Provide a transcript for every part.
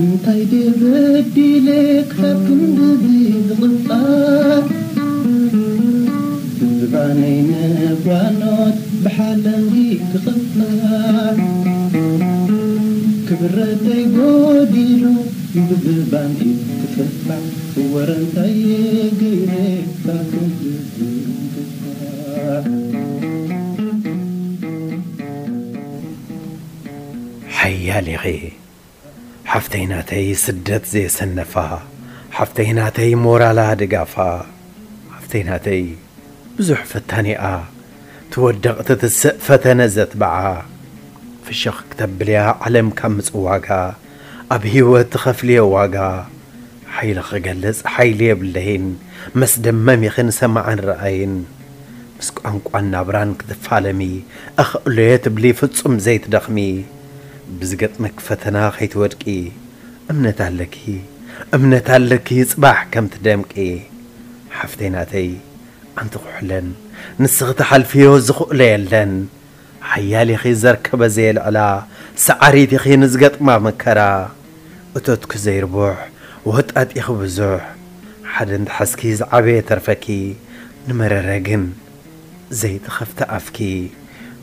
እንታይ ብበዲለ ካብ ክንድዚ ዝቕፃል ብዝባነይ ንጓኖት ብሓለንዲ ክቕፃል ክብረተይ ጎዲሉ ብዝባንቲ ክፅፋዕ ወረንታይ ገይረ ካብ ክንድዚ حيالي غير ሐፍተይናተይ ስደት ዘየሰነፋ ሓፍተይናተይ ሞራላ ድጋፋ ሓፍተይናተይ ብዙሕ ፈታኒኣ ትወደቕቲ ትስእ ፈተነ ዘትበዓ ፍሽኽ ክተብልያ ዓለም ካብ ምፅ ዋጋ ኣብ ህይወት ትኸፍልየ ዋጋ ሓይሊ ክገልጽ ሓይሊ የብለይን መስደብ መሚኽን ሰማዓን ረአይን ምስ ቋንቋን ናብራን ክትፋለሚ ኣኽእሎየ ትብሊ ፍጹም ዘይትደኽሚ بزقتمك مكفتنا خيت ودكي امنت عليكي امنت عليكي صباح كم تدمكي حفتيناتي انت قحلن نسغت حلفي وزخو ليلن حيالي خي زرك بزي العلا سعريتي خي نزقت ما مكرا اتوتك زي ربوح وهتقت اخو بزوح حد انت حسكي زعبي ترفكي نمر زي تخفت افكي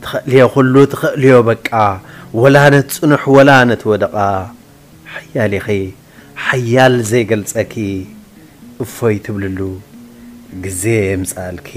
تخليه كله تخليه بقى ولا نتصنح ولا نتودقا حيالي خي حيال زي قلصكي እፎይ ትብልሉ ግዜ የምፃልኪ